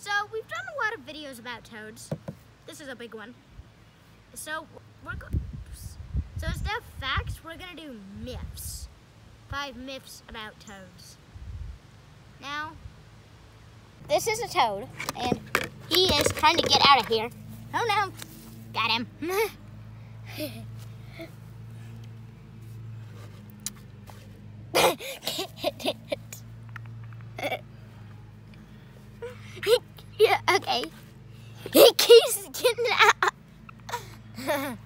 So we've done a lot of videos about toads. This is a big one. So we're so instead of facts, we're gonna do myths. Five myths about toads. Now, this is a toad, and he is trying to get out of here. Oh no, got him. okay. He keeps getting out.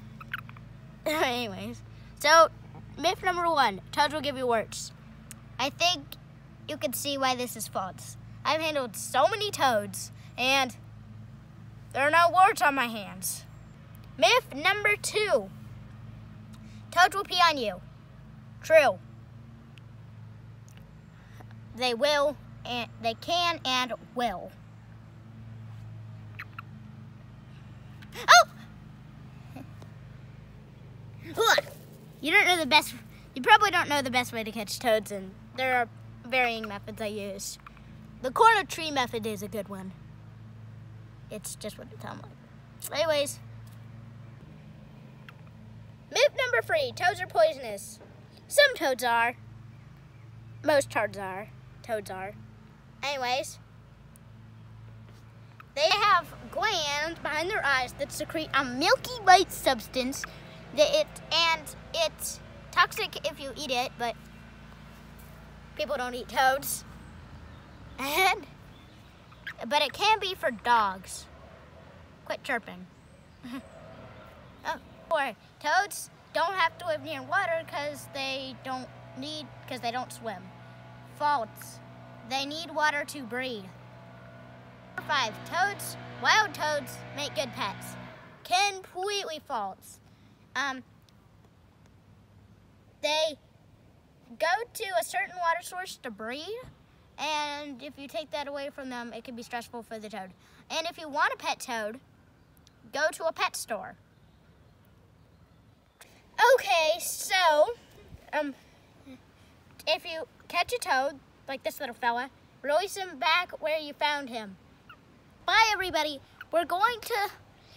Anyways, so myth number one toads will give you warts. I think you can see why this is false. I've handled so many toads, and there are no warts on my hands. Myth number two toads will pee on you. True. They will, and they can and will. Oh! You don't know the best, you probably don't know the best way to catch toads, and there are varying methods I use. The corner tree method is a good one. It's just what it sounds like. Anyways, myth number three, toads are poisonous. Some toads are. Most toads are. Toads are. Anyways, they have glands behind their eyes that secrete a milky white substance that it and it's toxic if you eat it, but people don't eat toads. And but it can be for dogs. Quit chirping. oh, or toads don't have to live near water because they don't need because they don't swim. False. They need water to breathe. Five, toads, wild toads make good pets. Completely false. Um, they go to a certain water source to breed, and if you take that away from them, it can be stressful for the toad. And if you want a pet toad, go to a pet store. Okay, so, um, if you catch a toad, like this little fella, release him back where you found him. Bye, everybody. We're going to,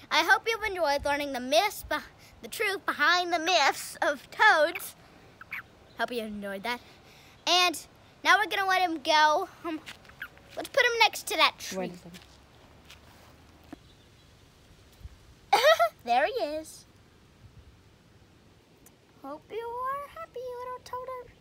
I hope you've enjoyed learning the myths, the truth behind the myths of toads. Hope you enjoyed that. And now we're going to let him go. Um, let's put him next to that tree. there he is. Hope you are happy, little toader.